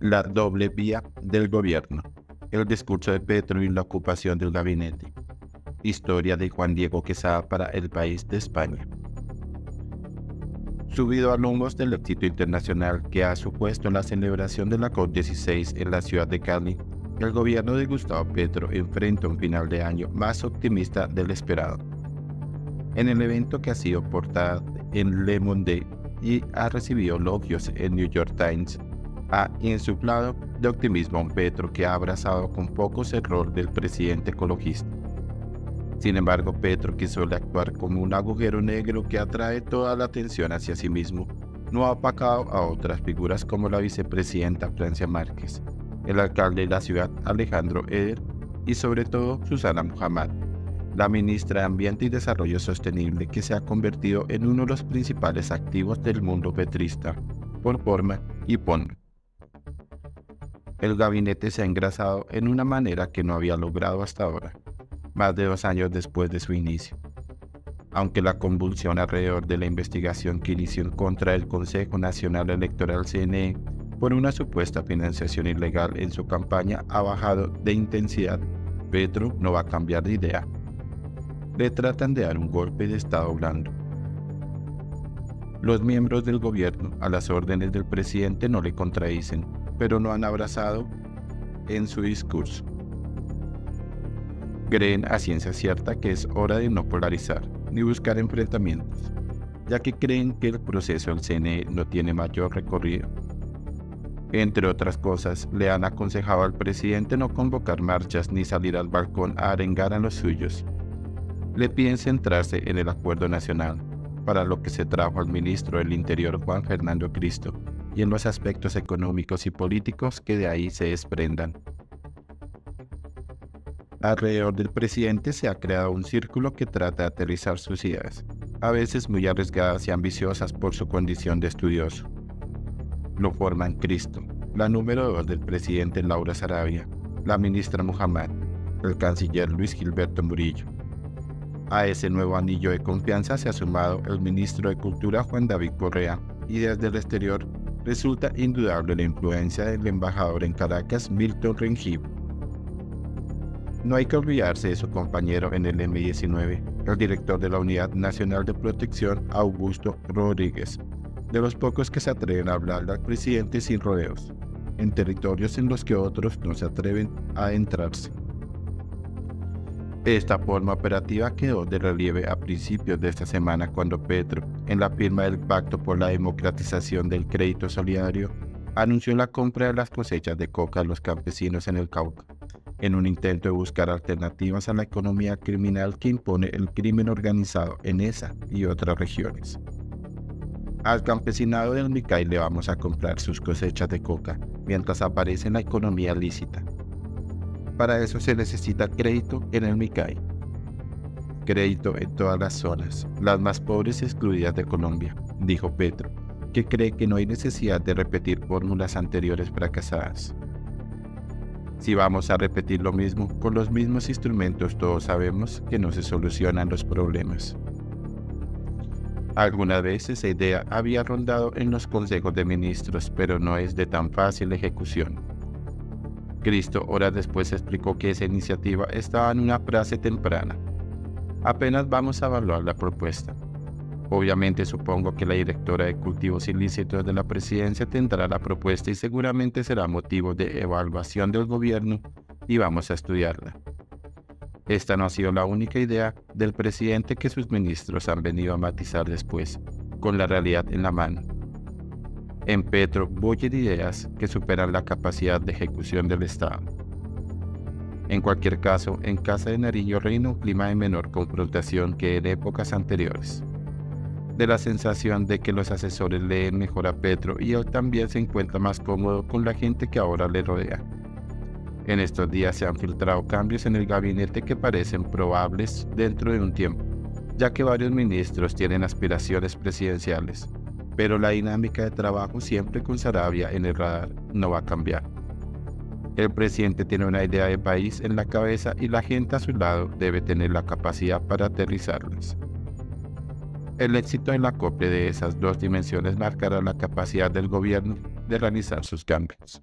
La doble vía del gobierno. El discurso de Petro y la ocupación del gabinete. Historia de Juan Diego Quesada para el país de España. Subido a lomos del éxito internacional que ha supuesto la celebración de la COP16 en la ciudad de Cali, el gobierno de Gustavo Petro enfrenta un final de año más optimista del esperado. En el evento que ha sido portada en Le Monde y ha recibido elogios en New York Times, ha insuflado de optimismo a un Petro que ha abrazado con pocos errores del presidente ecologista. Sin embargo, Petro, que suele actuar como un agujero negro que atrae toda la atención hacia sí mismo, no ha apacado a otras figuras como la vicepresidenta Francia Márquez, el alcalde de la ciudad Alejandro Eder y sobre todo Susana Muhammad, la ministra de Ambiente y Desarrollo Sostenible que se ha convertido en uno de los principales activos del mundo petrista, por forma y fondo. El gabinete se ha engrasado en una manera que no había logrado hasta ahora, más de dos años después de su inicio. Aunque la convulsión alrededor de la investigación que inició contra del Consejo Nacional Electoral CNE por una supuesta financiación ilegal en su campaña ha bajado de intensidad, Petro no va a cambiar de idea le tratan de dar un golpe de Estado blando. Los miembros del gobierno a las órdenes del presidente no le contradicen, pero no han abrazado en su discurso. Creen a ciencia cierta que es hora de no polarizar ni buscar enfrentamientos, ya que creen que el proceso del CNE no tiene mayor recorrido. Entre otras cosas, le han aconsejado al presidente no convocar marchas ni salir al balcón a arengar a los suyos, le piden centrarse en el acuerdo nacional, para lo que se trajo al ministro del Interior Juan Fernando Cristo, y en los aspectos económicos y políticos que de ahí se desprendan. Alrededor del presidente se ha creado un círculo que trata de aterrizar sus ideas, a veces muy arriesgadas y ambiciosas por su condición de estudioso. Lo forman Cristo, la número dos del presidente Laura Sarabia, la ministra Muhammad, el canciller Luis Gilberto Murillo, a ese nuevo anillo de confianza se ha sumado el ministro de Cultura Juan David Correa y desde el exterior resulta indudable la influencia del embajador en Caracas Milton Rengib. No hay que olvidarse de su compañero en el M19, el director de la Unidad Nacional de Protección Augusto Rodríguez, de los pocos que se atreven a hablar al presidente sin rodeos, en territorios en los que otros no se atreven a entrarse. Esta forma operativa quedó de relieve a principios de esta semana cuando Petro, en la firma del Pacto por la Democratización del Crédito Solidario, anunció la compra de las cosechas de coca a los campesinos en el Cauca, en un intento de buscar alternativas a la economía criminal que impone el crimen organizado en esa y otras regiones. Al campesinado del Micay le vamos a comprar sus cosechas de coca mientras aparece la economía lícita, para eso se necesita crédito en el MICAI. Crédito en todas las zonas, las más pobres excluidas de Colombia, dijo Petro, que cree que no hay necesidad de repetir fórmulas anteriores fracasadas. Si vamos a repetir lo mismo con los mismos instrumentos, todos sabemos que no se solucionan los problemas. Alguna vez esa idea había rondado en los consejos de ministros, pero no es de tan fácil ejecución. Cristo horas después explicó que esa iniciativa estaba en una frase temprana. Apenas vamos a evaluar la propuesta. Obviamente supongo que la directora de cultivos ilícitos de la presidencia tendrá la propuesta y seguramente será motivo de evaluación del gobierno y vamos a estudiarla. Esta no ha sido la única idea del presidente que sus ministros han venido a matizar después, con la realidad en la mano en Petro bullen ideas que superan la capacidad de ejecución del Estado. En cualquier caso, en Casa de Nariño reina un clima de menor confrontación que en épocas anteriores. De la sensación de que los asesores leen mejor a Petro y él también se encuentra más cómodo con la gente que ahora le rodea. En estos días se han filtrado cambios en el gabinete que parecen probables dentro de un tiempo, ya que varios ministros tienen aspiraciones presidenciales pero la dinámica de trabajo siempre con Sarabia en el radar no va a cambiar. El presidente tiene una idea de país en la cabeza y la gente a su lado debe tener la capacidad para aterrizarlas. El éxito en la copia de esas dos dimensiones marcará la capacidad del gobierno de realizar sus cambios.